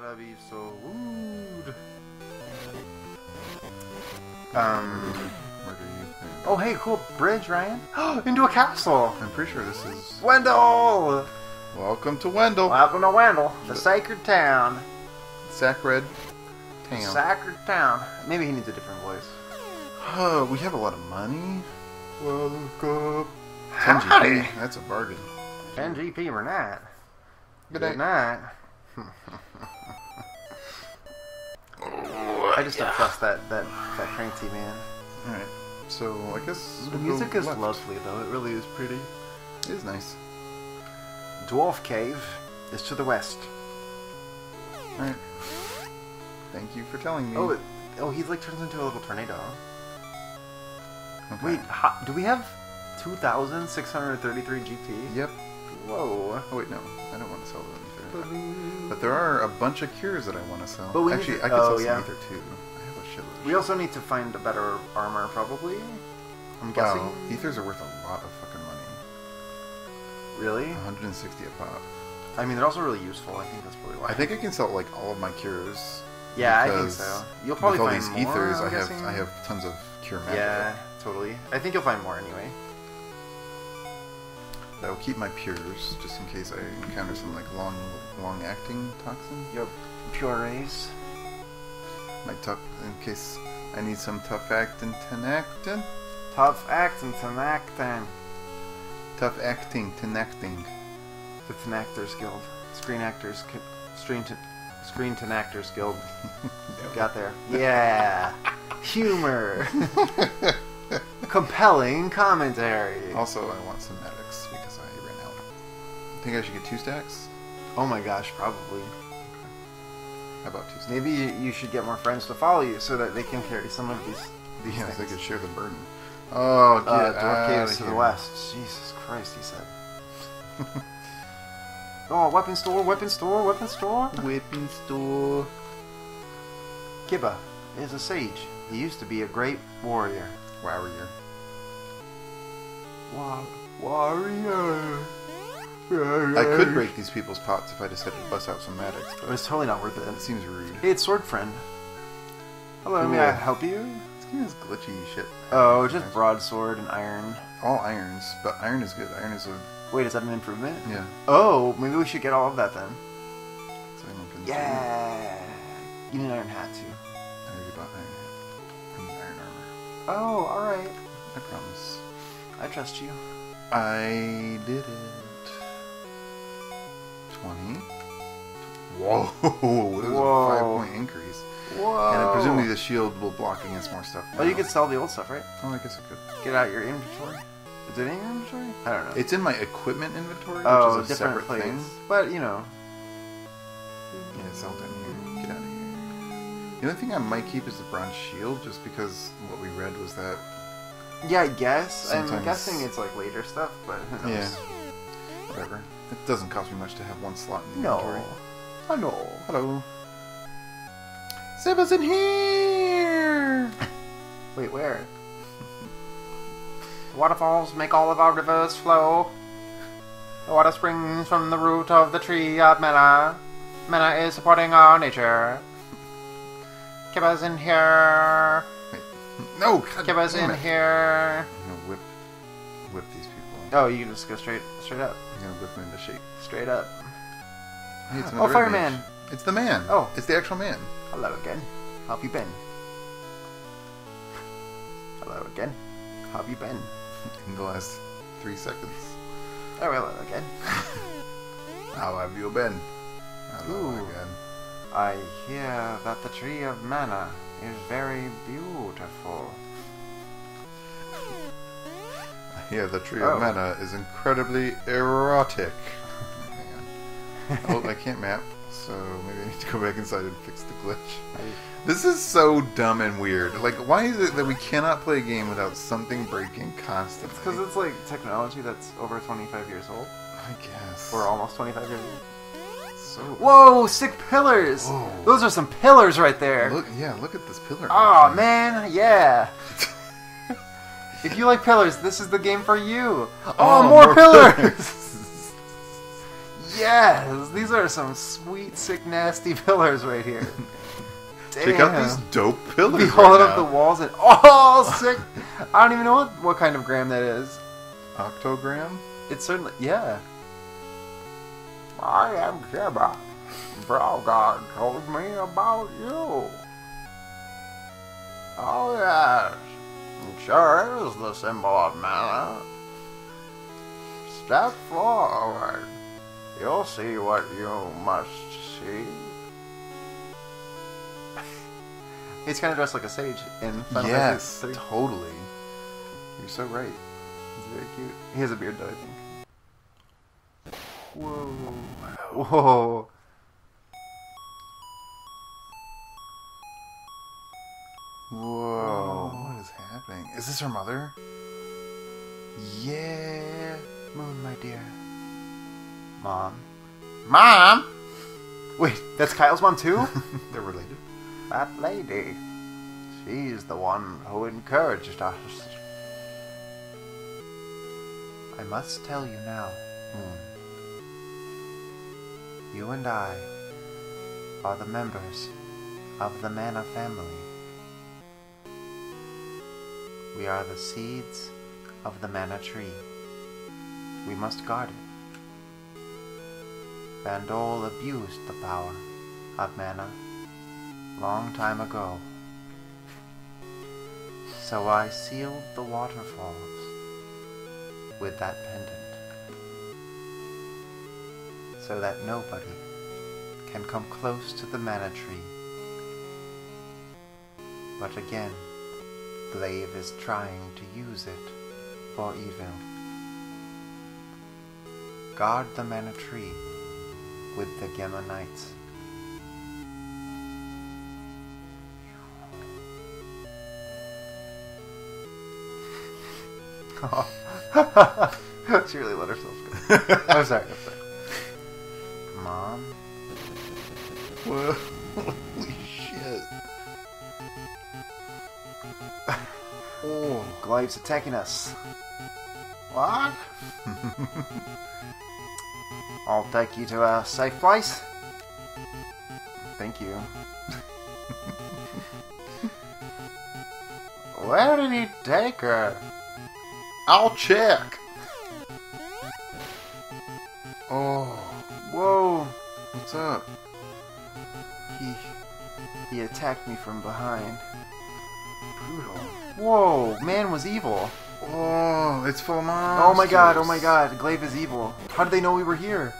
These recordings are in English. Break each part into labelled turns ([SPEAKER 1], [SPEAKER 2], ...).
[SPEAKER 1] gotta be so rude. Um. Oh, hey, cool bridge, Ryan. Into a castle.
[SPEAKER 2] I'm pretty sure this is.
[SPEAKER 1] Wendel.
[SPEAKER 2] Welcome to Wendel.
[SPEAKER 1] Welcome to Wendel, the sacred town.
[SPEAKER 2] Sacred Town.
[SPEAKER 1] Sacred town. Maybe he needs a different voice.
[SPEAKER 2] Oh, we have a lot of money. Welcome. 10
[SPEAKER 1] Howdy.
[SPEAKER 2] GP. That's a bargain.
[SPEAKER 1] 10 GP or not.
[SPEAKER 2] Good
[SPEAKER 1] Good
[SPEAKER 2] night.
[SPEAKER 1] night. I just don't trust that that that cranky man.
[SPEAKER 2] Alright. So, I guess.
[SPEAKER 1] The
[SPEAKER 2] we'll
[SPEAKER 1] music
[SPEAKER 2] go
[SPEAKER 1] is
[SPEAKER 2] left.
[SPEAKER 1] lovely though. It really is pretty.
[SPEAKER 2] It is nice.
[SPEAKER 1] Dwarf Cave is to the west.
[SPEAKER 2] Alright. Thank you for telling me.
[SPEAKER 1] Oh, it, oh, he like turns into a little tornado.
[SPEAKER 2] Okay.
[SPEAKER 1] Wait, ho- do we have 2,633 GP?
[SPEAKER 2] Yep.
[SPEAKER 1] Whoa.
[SPEAKER 2] Oh, wait, no. I don't want to sell them. But there are a bunch of cures that I want to sell.
[SPEAKER 1] But we
[SPEAKER 2] Actually,
[SPEAKER 1] to-
[SPEAKER 2] I could
[SPEAKER 1] oh,
[SPEAKER 2] sell
[SPEAKER 1] yeah.
[SPEAKER 2] some ether too. I have a shitload.
[SPEAKER 1] We
[SPEAKER 2] shit.
[SPEAKER 1] also need to find a better armor, probably. I'm guessing.
[SPEAKER 2] Wow, ethers are worth a lot of fucking money.
[SPEAKER 1] Really?
[SPEAKER 2] 160 a pop.
[SPEAKER 1] I mean, they're also really useful. I think that's probably why.
[SPEAKER 2] I think I can sell like all of my cures.
[SPEAKER 1] Yeah, I think so. You'll probably
[SPEAKER 2] with all
[SPEAKER 1] find
[SPEAKER 2] these
[SPEAKER 1] more.
[SPEAKER 2] ethers,
[SPEAKER 1] I'm
[SPEAKER 2] I have
[SPEAKER 1] guessing.
[SPEAKER 2] I have tons of cure magic.
[SPEAKER 1] Yeah, totally. I think you'll find more anyway.
[SPEAKER 2] I will keep my pures just in case I encounter some like long long acting toxin.
[SPEAKER 1] Your purees.
[SPEAKER 2] My tough in case I need some tough actin tinactin.
[SPEAKER 1] Tough acting, Tinactin.
[SPEAKER 2] Tough acting tenacting.
[SPEAKER 1] The Tinactors Guild. Screen Actors. Screen, Screen Tinactors Guild. Got there. Yeah. Humor. Compelling commentary.
[SPEAKER 2] Also, I want some medics Think I should get two stacks?
[SPEAKER 1] Oh my gosh, probably.
[SPEAKER 2] How about two stacks?
[SPEAKER 1] Maybe you should get more friends to follow you so that they can carry some of these. these
[SPEAKER 2] Yeah,
[SPEAKER 1] things.
[SPEAKER 2] could share the burden. Oh, get
[SPEAKER 1] Uh,
[SPEAKER 2] outta
[SPEAKER 1] Caves to the west. Jesus Christ, he said. oh, weapon store, weapon store, weapon store.
[SPEAKER 2] Weapon store.
[SPEAKER 1] Kiba is a sage. He used to be a great warrior.
[SPEAKER 2] Warrior.
[SPEAKER 1] Wa- warrior.
[SPEAKER 2] I could break these people's pots if I just had to bust out some medics,
[SPEAKER 1] But it's totally not worth
[SPEAKER 2] it
[SPEAKER 1] it.
[SPEAKER 2] seems rude.
[SPEAKER 1] Hey, it's Sword Friend. Hello, may I help you?
[SPEAKER 2] This game has glitchy shit.
[SPEAKER 1] Oh, just broadsword and iron.
[SPEAKER 2] All irons, but iron is good. Iron is a
[SPEAKER 1] Wait, is that an improvement?
[SPEAKER 2] yeah.
[SPEAKER 1] Oh, maybe we should get all of that then.
[SPEAKER 2] So I'm
[SPEAKER 1] Yeah. You need an iron hat too.
[SPEAKER 2] I already bought iron. hat. I need iron armor.
[SPEAKER 1] Oh, alright.
[SPEAKER 2] I promise.
[SPEAKER 1] I trust you.
[SPEAKER 2] I did it. Twenty. Whoa! That was
[SPEAKER 1] Whoa.
[SPEAKER 2] a five point increase.
[SPEAKER 1] Whoa.
[SPEAKER 2] And presumably the shield will block against more stuff.
[SPEAKER 1] Oh, you
[SPEAKER 2] now.
[SPEAKER 1] could sell the old stuff, right?
[SPEAKER 2] Oh, I guess I could.
[SPEAKER 1] Get out your inventory. Is it in your inventory? I don't know.
[SPEAKER 2] It's in my equipment inventory, which
[SPEAKER 1] oh,
[SPEAKER 2] is a
[SPEAKER 1] different
[SPEAKER 2] separate
[SPEAKER 1] place.
[SPEAKER 2] thing.
[SPEAKER 1] But you know.
[SPEAKER 2] Yeah, it's all down here. Get out of here. The only thing I might keep is the bronze shield, just because what we read was that.
[SPEAKER 1] Yeah, I guess. I'm guessing it's like later stuff, but who knows?
[SPEAKER 2] Yeah. Whatever. It doesn't cost me much to have one slot in the
[SPEAKER 1] No.
[SPEAKER 2] inventory.
[SPEAKER 1] I know.
[SPEAKER 2] Hello. Zeba's in here!
[SPEAKER 1] Wait, where? Waterfalls make all of our rivers flow. The water springs from the root of the tree of mana. Mana is supporting our nature. Kiba's in here.
[SPEAKER 2] Wait. No! God
[SPEAKER 1] Kiba's in
[SPEAKER 2] it.
[SPEAKER 1] here.
[SPEAKER 2] I'm gonna whip, whip these people.
[SPEAKER 1] Oh, you can just go straight, straight up,
[SPEAKER 2] I'm gonna whip them into shape.
[SPEAKER 1] straight up.
[SPEAKER 2] Hey, it's
[SPEAKER 1] Oh, fireman.
[SPEAKER 2] mage. It's the man.
[SPEAKER 1] Oh.
[SPEAKER 2] It's the actual man.
[SPEAKER 1] Hello again. How have you been? Hello again. How have you been?
[SPEAKER 2] In the last three seconds.
[SPEAKER 1] Oh, hello again.
[SPEAKER 2] How have you been? Hello
[SPEAKER 1] Ooh.
[SPEAKER 2] again.
[SPEAKER 1] I hear that the tree of mana is very beautiful.
[SPEAKER 2] Yeah, the tree
[SPEAKER 1] Oh.
[SPEAKER 2] of mana is incredibly erotic. Oh, I can't map, so maybe I need to go back inside and fix the glitch. This is so dumb and weird. Like, why is it that we cannot play a game without something breaking constantly?
[SPEAKER 1] It's Because it's like technology that's over 25 years old.
[SPEAKER 2] I guess.
[SPEAKER 1] Or almost 25 years old.
[SPEAKER 2] so.
[SPEAKER 1] Whoa, sick pillars!
[SPEAKER 2] Whoa.
[SPEAKER 1] Those are some pillars right there.
[SPEAKER 2] Look, yeah, look at this pillar.
[SPEAKER 1] oh,
[SPEAKER 2] action.
[SPEAKER 1] man, yeah. if you like pillars, this is the game for you. Oh,
[SPEAKER 2] Oh,
[SPEAKER 1] more,
[SPEAKER 2] more
[SPEAKER 1] pillars! Yes, these are some sweet, sick, nasty pillars right here.
[SPEAKER 2] Check out these dope pillars.
[SPEAKER 1] We
[SPEAKER 2] right
[SPEAKER 1] hold up
[SPEAKER 2] now.
[SPEAKER 1] the walls and oh, sick! I don't even know what, what kind of gram that is.
[SPEAKER 2] Octogram?
[SPEAKER 1] It's certainly yeah. I am Kiba. Bogard told me about you. Oh yes, sure is the symbol of mana. Step forward. You'll see what you must see. He's kind of dressed like a sage in Final
[SPEAKER 2] yes,
[SPEAKER 1] Fantasy III.
[SPEAKER 2] totally. You're so right.
[SPEAKER 1] He's very cute. He has a beard though, I think. Whoa. Whoa.
[SPEAKER 2] Whoa, happening? Is this her mother? Yeah.
[SPEAKER 1] Moon, my dear. Mom.
[SPEAKER 2] Mom!
[SPEAKER 1] Wait, that's Kyle's mom too?
[SPEAKER 2] They're related.
[SPEAKER 1] that lady. She's the one who encouraged us. I must tell you now, Moon. You and I are the members of the Mana family. We are the seeds of the Mana tree. We must guard it. Vandole abused the power of Mana long time ago. So I sealed the waterfalls with that pendant. So that nobody can come close to the mana tree. But again, Glaive is trying to use it for evil. Guard the mana tree with the Gemma Knights. she really let herself go. I'm sorry, I'm sorry. Mom?
[SPEAKER 2] Whoa.
[SPEAKER 1] Glaive's attacking us. What? I'll take you to a safe place. Thank you. Where did he take her?
[SPEAKER 2] I'll check. Oh,
[SPEAKER 1] Whoa,
[SPEAKER 2] what's up?
[SPEAKER 1] he he attacked me from behind.
[SPEAKER 2] Brutal.
[SPEAKER 1] Whoa, man was evil.
[SPEAKER 2] Oh, it's full of monsters.
[SPEAKER 1] Oh my god, oh my god, Glaive is evil. How did they know we were here?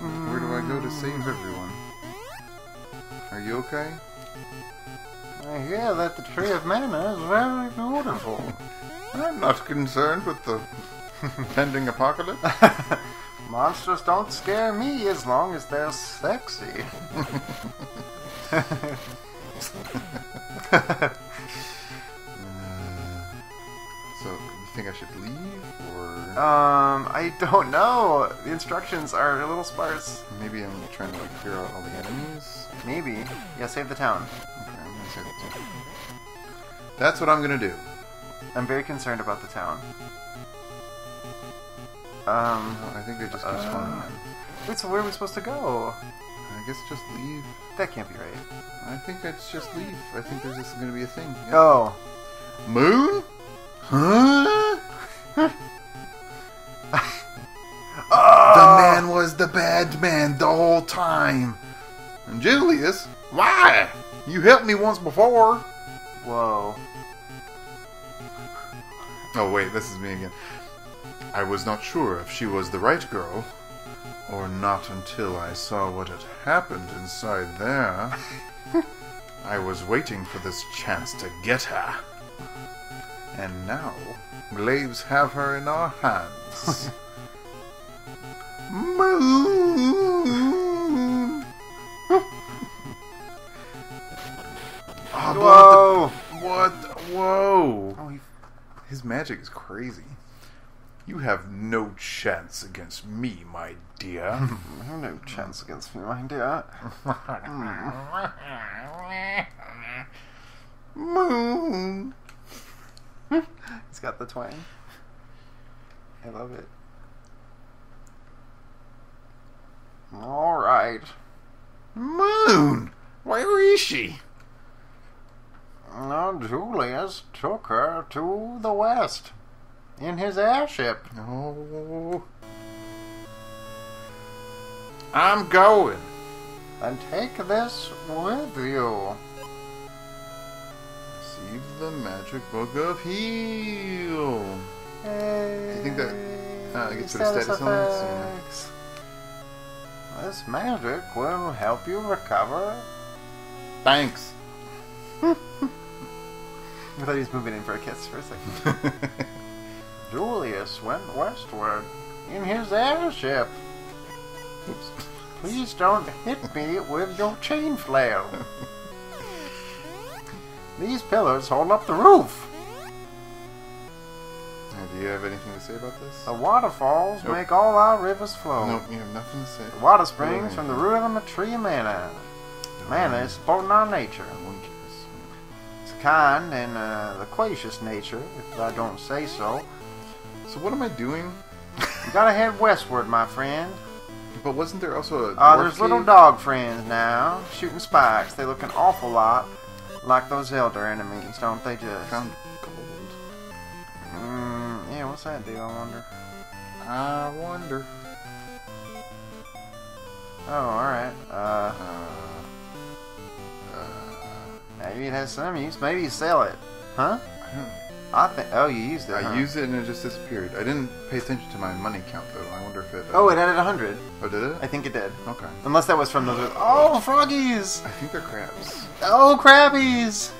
[SPEAKER 2] Where do I go to save everyone? Are you okay?
[SPEAKER 1] I hear that the Tree of Mana is very beautiful.
[SPEAKER 2] I'm not concerned with the pending apocalypse.
[SPEAKER 1] Monsters don't scare me as long as they're sexy.
[SPEAKER 2] So, you think I should leave, or
[SPEAKER 1] um, I don't know. The instructions are a little sparse.
[SPEAKER 2] maybe I'm trying to like clear out all the enemies?
[SPEAKER 1] Maybe. Yeah, save the town.
[SPEAKER 2] Okay, I'm gonna say that too. That's what I'm gonna do.
[SPEAKER 1] I'm very concerned about the town. Um,
[SPEAKER 2] No, I think they just keep
[SPEAKER 1] Uh,
[SPEAKER 2] spawning in.
[SPEAKER 1] wait, so where are we supposed to go?
[SPEAKER 2] I guess just leave.
[SPEAKER 1] That can't be right.
[SPEAKER 2] I think that's just leave. I think there's just gonna be a thing. Yeah.
[SPEAKER 1] Oh.
[SPEAKER 2] Moon? Huh? Ah! The man was the bad man the whole time. And Julius, why? You helped me once before.
[SPEAKER 1] Whoa.
[SPEAKER 2] Oh, wait, this is me again. I was not sure if she was the right girl or not until I saw what had happened inside there. I was waiting for this chance to get her. And now, Glaives have her in our hands. Ah, Moon! oh,
[SPEAKER 1] Whoa.
[SPEAKER 2] What? Whoa!
[SPEAKER 1] Oh, he
[SPEAKER 2] His magic is crazy. You have no chance against me, my dear.
[SPEAKER 1] No chance against me, my dear. Hmm.
[SPEAKER 2] Moon.
[SPEAKER 1] He's got the twang. I love it. All right.
[SPEAKER 2] Moon! Where is she?
[SPEAKER 1] Now, Julius took her to the west in his airship.
[SPEAKER 2] Oh. I'm going.
[SPEAKER 1] And take this with you.
[SPEAKER 2] Receive the magic book of heal.
[SPEAKER 1] Do
[SPEAKER 2] you think that, uh, gets rid of status or-
[SPEAKER 1] effects. This magic will help you recover.
[SPEAKER 2] Thanks.
[SPEAKER 1] I thought he was moving in for a kiss for a second. Julius went westward in his airship.
[SPEAKER 2] Oops.
[SPEAKER 1] Please don't hit me with your chain flail. These pillars hold up the roof.
[SPEAKER 2] Do you have anything to say about this?
[SPEAKER 1] The waterfalls
[SPEAKER 2] Nope.
[SPEAKER 1] make all our rivers flow.
[SPEAKER 2] Nope, you have nothing to say.
[SPEAKER 1] The water springs from the root of the tree of mana. Mana is supporting our nature.
[SPEAKER 2] No one cares.
[SPEAKER 1] It's kind and uh, loquacious nature, if I don't say so.
[SPEAKER 2] So what am I doing?
[SPEAKER 1] You gotta head westward, my friend.
[SPEAKER 2] But wasn't there also a
[SPEAKER 1] Uh, there's little dog friends now, shooting spikes. They look an awful lot like those elder enemies, don't they just?
[SPEAKER 2] Found gold.
[SPEAKER 1] Mm, yeah, what's that do, I wonder?
[SPEAKER 2] I wonder.
[SPEAKER 1] Oh, alright. Uh,
[SPEAKER 2] Uh, uh,
[SPEAKER 1] maybe it has some use. Maybe you sell it. Huh?
[SPEAKER 2] I
[SPEAKER 1] think. Oh, you used it.
[SPEAKER 2] I
[SPEAKER 1] huh?
[SPEAKER 2] used it and it just disappeared. I didn't pay attention to my money count though. I wonder if it. uh,
[SPEAKER 1] Oh, it added 100.
[SPEAKER 2] Oh, did it?
[SPEAKER 1] I think it did.
[SPEAKER 2] Okay.
[SPEAKER 1] Unless that was from those. Oh, froggies!
[SPEAKER 2] I think they're crabs.
[SPEAKER 1] Oh, crabbies!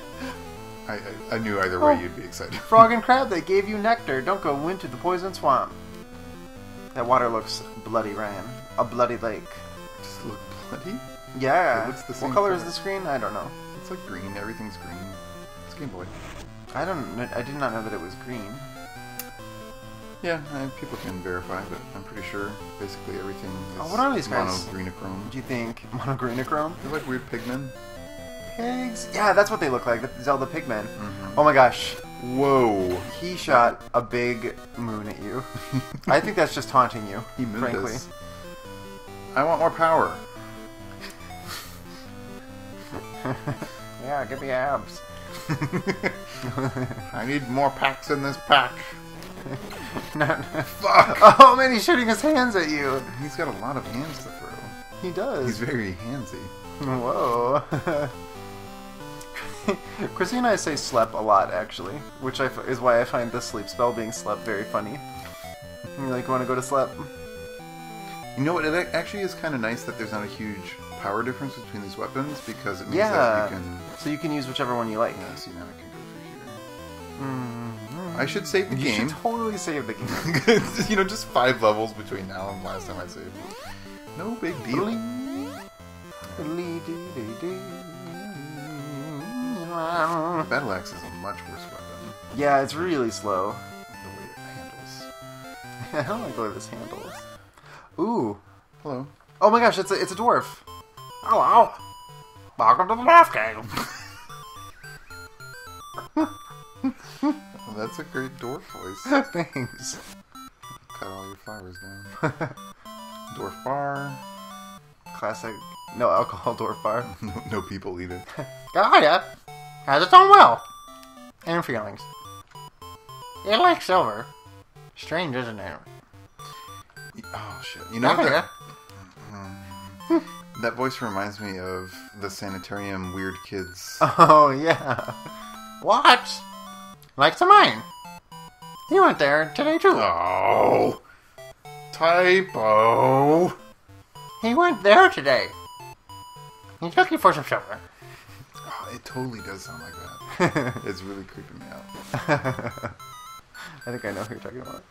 [SPEAKER 2] I, I, I knew either way
[SPEAKER 1] Oh.
[SPEAKER 2] you'd be excited.
[SPEAKER 1] Frog and crab, they gave you nectar. Don't go into the poison swamp. That water looks bloody, Ryan. A bloody lake.
[SPEAKER 2] Just look bloody.
[SPEAKER 1] Yeah.
[SPEAKER 2] It looks the same.
[SPEAKER 1] what
[SPEAKER 2] same
[SPEAKER 1] color is the screen? I don't know.
[SPEAKER 2] It's like green. Everything's green. It's Game Boy.
[SPEAKER 1] I don't. I did not know that it was green.
[SPEAKER 2] Yeah, uh, people can verify, but I'm pretty sure basically everything is
[SPEAKER 1] Oh, what are these guys?
[SPEAKER 2] monogrenochrome.
[SPEAKER 1] Do you think monogrenochrome?
[SPEAKER 2] They're like weird pigmen.
[SPEAKER 1] Pigs? Yeah, that's what they look like. The Zelda pigmen.
[SPEAKER 2] Mhm.
[SPEAKER 1] Oh my gosh.
[SPEAKER 2] Whoa!
[SPEAKER 1] He shot a big moon at you. I think that's just taunting you.
[SPEAKER 2] He moved
[SPEAKER 1] frankly.
[SPEAKER 2] us. I want more power.
[SPEAKER 1] yeah, give me abs.
[SPEAKER 2] I need more packs in this pack.
[SPEAKER 1] No, no.
[SPEAKER 2] Fuck!
[SPEAKER 1] Oh man, he's shooting his hands at you.
[SPEAKER 2] He's got a lot of hands to throw.
[SPEAKER 1] He does.
[SPEAKER 2] He's very handsy.
[SPEAKER 1] Whoa. Chrissy and I say slep a lot, actually, which I f- is why I find the sleep spell being slep very funny. You like, want to go to slep?
[SPEAKER 2] You know what? It actually is kind of nice that there's not a huge power difference between these weapons because it means
[SPEAKER 1] Yeah.
[SPEAKER 2] that you can.
[SPEAKER 1] So you can use whichever one you like.
[SPEAKER 2] Yeah, see now I can go through here. I should save the
[SPEAKER 1] You
[SPEAKER 2] game.
[SPEAKER 1] should totally save the game.
[SPEAKER 2] you know, just five levels between now and last time I saved. No big deal. Battle axe is a much worse weapon.
[SPEAKER 1] Yeah, it's really slow.
[SPEAKER 2] The way it handles.
[SPEAKER 1] I don't like the way this handles. Ooh.
[SPEAKER 2] Hello.
[SPEAKER 1] Oh my gosh, it's a, it's a dwarf. Hello. Welcome to the Dwarf Game.
[SPEAKER 2] That's a great dwarf voice.
[SPEAKER 1] Thanks.
[SPEAKER 2] Cut all your flowers down. Dwarf bar.
[SPEAKER 1] Classic. No alcohol dwarf bar.
[SPEAKER 2] No, no people either.
[SPEAKER 1] Gaia has its own will and feelings. It likes silver. Strange, isn't it?
[SPEAKER 2] Oh shit! You know what
[SPEAKER 1] Gaia.
[SPEAKER 2] Mm. That, voice reminds me of the sanitarium weird kids.
[SPEAKER 1] Oh yeah. What? Like to mine. You went there today too.
[SPEAKER 2] Oh, typo.
[SPEAKER 1] He went there today. He's looking for some silver.
[SPEAKER 2] Oh, it totally does sound like that. It's really creeping me out.
[SPEAKER 1] I think I know who you're talking about.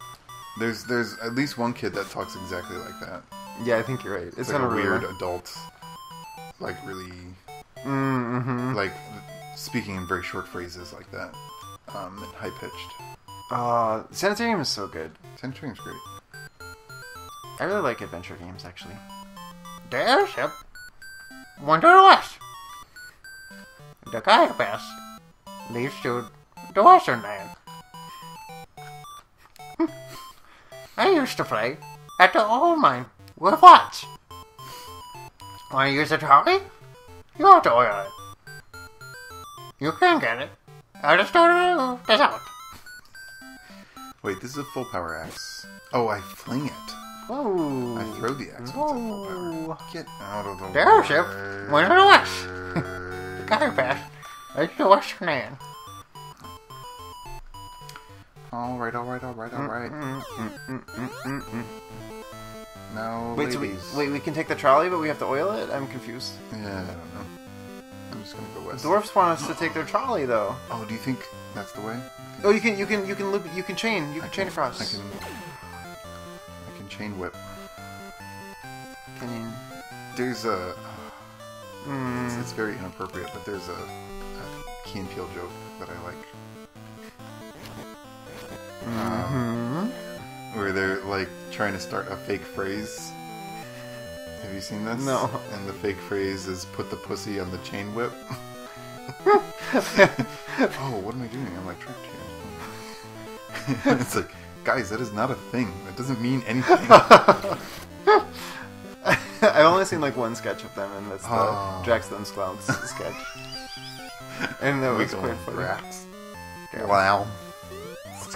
[SPEAKER 2] There's there's at least one kid that talks exactly like that.
[SPEAKER 1] Yeah, I think you're right. It's,
[SPEAKER 2] It's like
[SPEAKER 1] kind
[SPEAKER 2] a
[SPEAKER 1] of
[SPEAKER 2] weird adult, like really
[SPEAKER 1] Mm-hmm.
[SPEAKER 2] like speaking in very short phrases like that, um, and high pitched.
[SPEAKER 1] Uh, Sanitarium is so good.
[SPEAKER 2] Sanitarium's great.
[SPEAKER 1] I really like adventure games, actually. The airship went to the west. The kayak pass leads to the western land. I used to play at the old mine with. Want to use a trolley? You have to oil it. You can get it. I just ordered this out.
[SPEAKER 2] Wait, this is a full power axe. Oh, I fling it.
[SPEAKER 1] Whoa.
[SPEAKER 2] I throw the axe when it's at full power.
[SPEAKER 1] Whoa.
[SPEAKER 2] Get out of the
[SPEAKER 1] There,
[SPEAKER 2] way.
[SPEAKER 1] Chef. Where's the west? Guy pass. It's the western end.
[SPEAKER 2] All right, all right, all right, all right. Now,
[SPEAKER 1] Wait, so we,
[SPEAKER 2] ladies.
[SPEAKER 1] wait, we can take the trolley, but we have to oil it? I'm confused.
[SPEAKER 2] Yeah, I don't know. I'm just gonna go west.
[SPEAKER 1] Dwarfs want us to take their trolley, though.
[SPEAKER 2] Oh, do you think that's the way?
[SPEAKER 1] Oh, you can, you can, you can loop, you can chain, you can chain across.
[SPEAKER 2] I can. I can chain whip.
[SPEAKER 1] Can you?
[SPEAKER 2] There's a.
[SPEAKER 1] Mm.
[SPEAKER 2] It's, it's very inappropriate, but there's a, a Key and Peele joke that I like. Um,
[SPEAKER 1] Mhm.
[SPEAKER 2] Where they're like trying to start a fake phrase. Have you seen this?
[SPEAKER 1] No.
[SPEAKER 2] And the fake phrase is "put the pussy on the chain whip." oh, what am I doing? I'm like trapped here. it's like, guys, that is not a thing. That doesn't mean anything.
[SPEAKER 1] I've only seen like one sketch of them, and that's the
[SPEAKER 2] Oh.
[SPEAKER 1] Drax the Unsclounce sketch. And that was quite funny.
[SPEAKER 2] rats.
[SPEAKER 1] Yeah.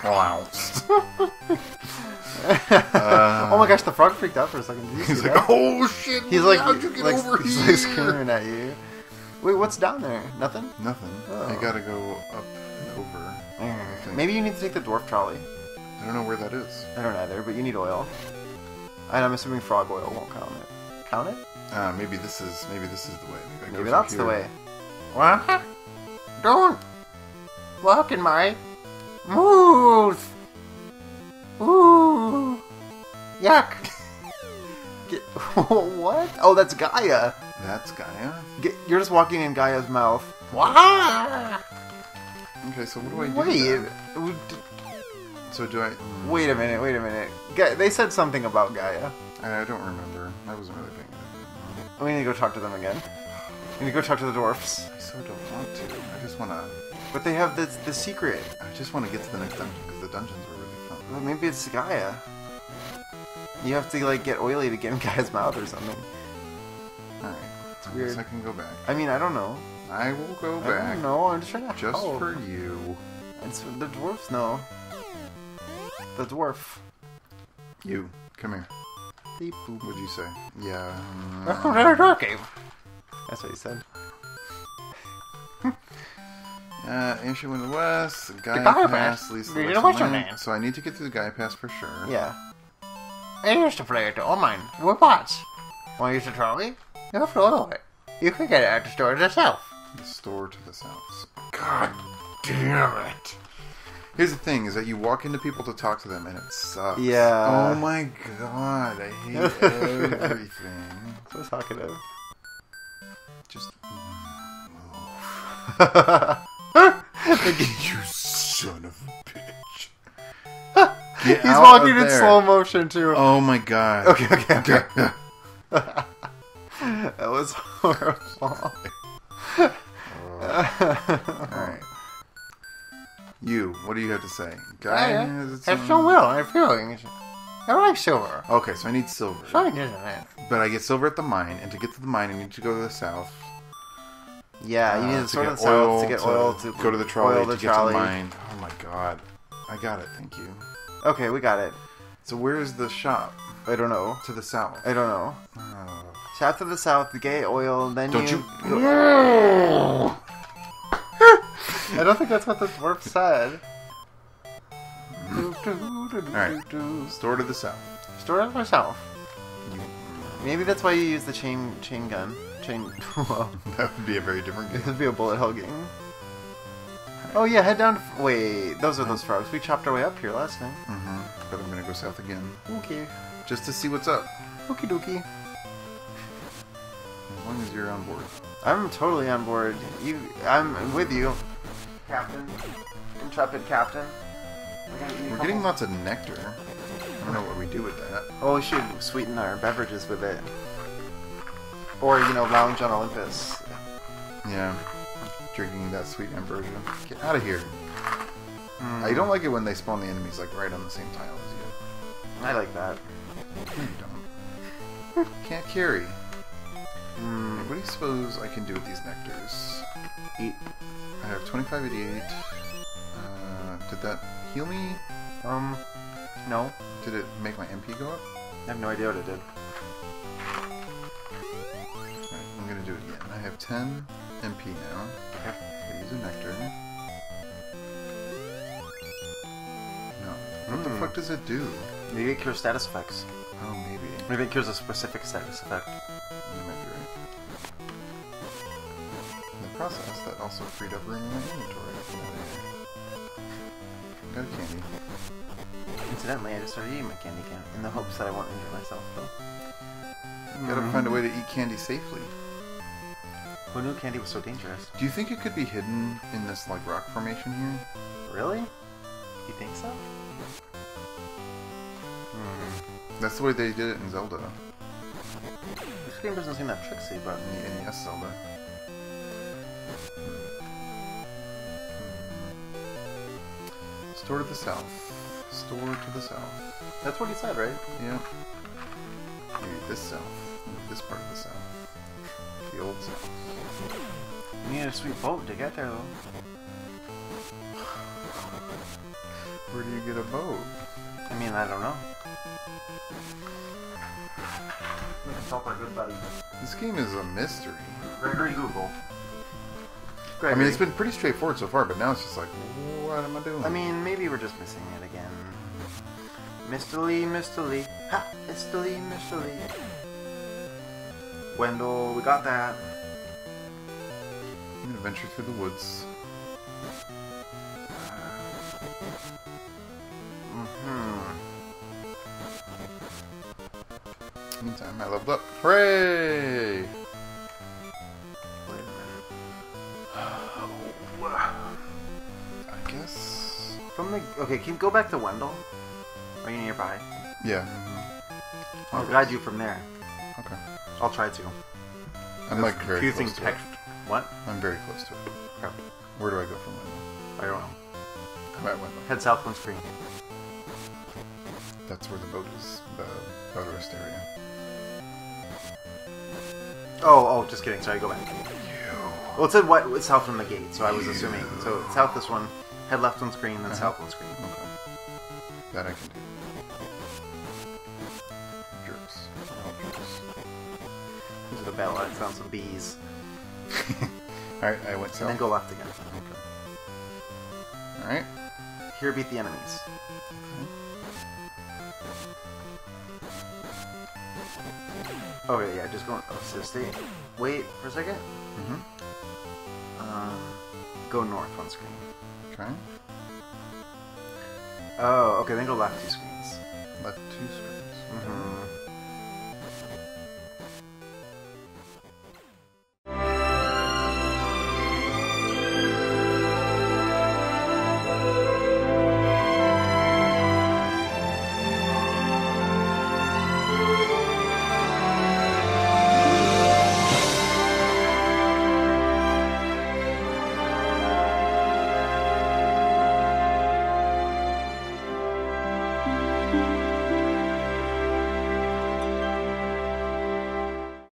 [SPEAKER 2] Wow. Wow.
[SPEAKER 1] oh my gosh, the frog freaked out for a second.
[SPEAKER 2] He's like,
[SPEAKER 1] that?
[SPEAKER 2] oh shit!
[SPEAKER 1] He's like,
[SPEAKER 2] how'd you get
[SPEAKER 1] like,
[SPEAKER 2] over
[SPEAKER 1] he's
[SPEAKER 2] here?
[SPEAKER 1] like screaming at you. Wait, what's down there? Nothing?
[SPEAKER 2] Nothing.
[SPEAKER 1] Oh.
[SPEAKER 2] I gotta go up and over.
[SPEAKER 1] Maybe you need to take the dwarf trolley.
[SPEAKER 2] I don't know where that is.
[SPEAKER 1] I don't either, but you need oil. And I'm assuming frog oil won't count it. Count it?
[SPEAKER 2] Ah, maybe this is maybe this is the way. Maybe,
[SPEAKER 1] Maybe that's the way. What? Don't walk in my mouth. Ooh. Yuck. Get, what? Oh, that's Gaia.
[SPEAKER 2] That's Gaia.
[SPEAKER 1] Get, you're just walking in Gaia's mouth. Wah!
[SPEAKER 2] Okay, so what do I do?
[SPEAKER 1] Wait.
[SPEAKER 2] then?
[SPEAKER 1] d-
[SPEAKER 2] So do I? mm,
[SPEAKER 1] Wait a minute, wait a minute. Ga- They said something about Gaia.
[SPEAKER 2] I don't remember. I wasn't really paying attention.
[SPEAKER 1] We need to go talk to them again. We need to go talk to the dwarfs.
[SPEAKER 2] I so don't want to. I just wanna.
[SPEAKER 1] But they have the, the secret.
[SPEAKER 2] I just want to get to the next dungeon because the dungeons were really fun.
[SPEAKER 1] Well, maybe it's Gaia. You have to like get oily to get in Gaia's mouth or something.
[SPEAKER 2] All right. It's I
[SPEAKER 1] weird.
[SPEAKER 2] Guess I can go back.
[SPEAKER 1] I mean, I don't know.
[SPEAKER 2] I will go
[SPEAKER 1] I
[SPEAKER 2] back.
[SPEAKER 1] know. I'm just trying to
[SPEAKER 2] Just
[SPEAKER 1] help.
[SPEAKER 2] for you.
[SPEAKER 1] It's the dwarfs know. The dwarf.
[SPEAKER 2] You. Come here.
[SPEAKER 1] Beep.
[SPEAKER 2] What'd you say? Yeah.
[SPEAKER 1] Welcome to the dwarf cave. That's what he said.
[SPEAKER 2] Uh, ancient in the west. Gaia,
[SPEAKER 1] Gaia
[SPEAKER 2] Pass.
[SPEAKER 1] Pass.
[SPEAKER 2] leads to
[SPEAKER 1] Lead
[SPEAKER 2] the
[SPEAKER 1] to
[SPEAKER 2] Western
[SPEAKER 1] Western
[SPEAKER 2] Land.
[SPEAKER 1] Land.
[SPEAKER 2] So I need to get to the Guy Pass for sure.
[SPEAKER 1] Yeah. I used to play it all mine. With bots. Want to use the trolley? You have to oil it. You can get it at the store yourself.
[SPEAKER 2] The south. The store to the south. God damn it. Here's the thing: is that you walk into people to talk to them, and it sucks.
[SPEAKER 1] Yeah.
[SPEAKER 2] Oh my god, I hate everything.
[SPEAKER 1] So talkative.
[SPEAKER 2] Just
[SPEAKER 1] He's
[SPEAKER 2] you son of a bitch. Get out
[SPEAKER 1] walking in
[SPEAKER 2] there.
[SPEAKER 1] slow motion too.
[SPEAKER 2] Oh my god.
[SPEAKER 1] Okay, okay, okay. That was horrible.
[SPEAKER 2] Alright. You, what do you have to say? Gaia has its
[SPEAKER 1] It's
[SPEAKER 2] own-
[SPEAKER 1] so well. I'm feeling. I like silver.
[SPEAKER 2] Okay, so I need silver.
[SPEAKER 1] Fine, isn't it?
[SPEAKER 2] But I get silver at the mine, and to get to the mine, I need to go to the south.
[SPEAKER 1] Yeah, you
[SPEAKER 2] uh,
[SPEAKER 1] need
[SPEAKER 2] to
[SPEAKER 1] to south
[SPEAKER 2] oil,
[SPEAKER 1] to get oil to
[SPEAKER 2] go to the trolley
[SPEAKER 1] oil
[SPEAKER 2] to get
[SPEAKER 1] trolley.
[SPEAKER 2] to the mine. Oh my god, I got it. Thank you.
[SPEAKER 1] Okay, we got it.
[SPEAKER 2] So where's the shop?
[SPEAKER 1] I don't know.
[SPEAKER 2] To the south.
[SPEAKER 1] I don't know.
[SPEAKER 2] Oh.
[SPEAKER 1] South to the south, the gay oil, then
[SPEAKER 2] Don't
[SPEAKER 1] you.
[SPEAKER 2] you?
[SPEAKER 1] go- I don't think that's what the dwarf said.
[SPEAKER 2] Alright. Store to the south.
[SPEAKER 1] Store to the
[SPEAKER 2] south.
[SPEAKER 1] Maybe that's why you use the chain chain gun. Chain. well,
[SPEAKER 2] That would be a very different game.
[SPEAKER 1] it would be a bullet hugging. Oh yeah, head down. To, wait, those are those frogs. We chopped our way up here last time.
[SPEAKER 2] Mm-hmm. But I'm gonna go south again,
[SPEAKER 1] Okay.
[SPEAKER 2] just to see what's up.
[SPEAKER 1] Okie dokie.
[SPEAKER 2] As long as you're on board.
[SPEAKER 1] I'm totally on board. You, I'm with you, Captain. Intrepid Captain.
[SPEAKER 2] We're getting lots of nectar. I don't know what we do with that.
[SPEAKER 1] Oh, we should sweeten our beverages with it. Or, you know, lounge on Olympus.
[SPEAKER 2] Yeah. Drinking that sweet ambrosia. Get out of here.
[SPEAKER 1] Mm,
[SPEAKER 2] I don't like it when they spawn the enemies like right on the same tile as you.
[SPEAKER 1] I like that.
[SPEAKER 2] you. No, you don't. Can't carry. What do you suppose I can do with these nectars?
[SPEAKER 1] Eat.
[SPEAKER 2] I have 2588. Uh, did that heal me?
[SPEAKER 1] Um, no.
[SPEAKER 2] Did it make my MP go up?
[SPEAKER 1] I have no idea what it did.
[SPEAKER 2] 10 MP now.
[SPEAKER 1] Okay.
[SPEAKER 2] I use a nectar. No. What the
[SPEAKER 1] Hmm.
[SPEAKER 2] fuck does it do?
[SPEAKER 1] Maybe it cures status effects.
[SPEAKER 2] Oh, maybe.
[SPEAKER 1] Maybe it cures a specific status effect.
[SPEAKER 2] You might be right. In the process, that also freed up room in my inventory. Got a candy.
[SPEAKER 1] Incidentally, I just started eating my candy can in the hopes that I won't injure myself, though.
[SPEAKER 2] Gotta find a way to eat candy safely.
[SPEAKER 1] Who knew candy was so dangerous?
[SPEAKER 2] Do you think it could be hidden in this like rock formation here?
[SPEAKER 1] Really? You think so? Hmm.
[SPEAKER 2] That's the way they did it in Zelda,
[SPEAKER 1] This game doesn't seem that tricksy, but
[SPEAKER 2] in the NES Zelda. Store to the south. Store to the south.
[SPEAKER 1] that's what he said, right?
[SPEAKER 2] Yeah. Maybe this south. Maybe this part of the south. The old south.
[SPEAKER 1] You need a sweet boat to get there, though.
[SPEAKER 2] Where do you get a boat?
[SPEAKER 1] I mean, I don't know. We can help our good buddy.
[SPEAKER 2] This game is a mystery.
[SPEAKER 1] Gregory Google.
[SPEAKER 2] I mean, it's been pretty straightforward so far, but now it's just like, what am I doing?
[SPEAKER 1] I mean, maybe we're just missing it again. Mr. Lee, Mr. Lee. Ha! Mr. Lee, Mr. mistily. Wendel, we got that.
[SPEAKER 2] I'm gonna venture through the woods.
[SPEAKER 1] Mm-hmm.
[SPEAKER 2] Meantime, I leveled up. Hooray!
[SPEAKER 1] Wait a minute.
[SPEAKER 2] I guess.
[SPEAKER 1] From the okay, can you go back to Wendel? Are you nearby?
[SPEAKER 2] Yeah.
[SPEAKER 1] I'll guide you from there.
[SPEAKER 2] Okay.
[SPEAKER 1] I'll try to.
[SPEAKER 2] I'm like very
[SPEAKER 1] confusing
[SPEAKER 2] close to
[SPEAKER 1] text.
[SPEAKER 2] it.
[SPEAKER 1] What?
[SPEAKER 2] I'm very close to it.
[SPEAKER 1] Okay.
[SPEAKER 2] Where do I go from Wendel?
[SPEAKER 1] I don't know.
[SPEAKER 2] I'm at Wendel.
[SPEAKER 1] Head south one screen.
[SPEAKER 2] That's where the boat is. The boat rest area.
[SPEAKER 1] Oh, oh, just kidding. Sorry, go back. Well, it said what? It's south from the gate, so I was assuming. So south this one. Head left on screen, then
[SPEAKER 2] Uh-huh.
[SPEAKER 1] south on screen.
[SPEAKER 2] Okay. That I can do.
[SPEAKER 1] The bell. I found some bees.
[SPEAKER 2] Alright, I went south.
[SPEAKER 1] And then go left again.
[SPEAKER 2] Alright.
[SPEAKER 1] Here beat the enemies. Oh yeah, yeah. Just going. Oh, so stay. Wait for a second.
[SPEAKER 2] Mm-hmm.
[SPEAKER 1] Um, go north one screen.
[SPEAKER 2] Okay.
[SPEAKER 1] Oh, okay. Then go left two screens.
[SPEAKER 2] Left two screens.
[SPEAKER 1] Mm-hmm.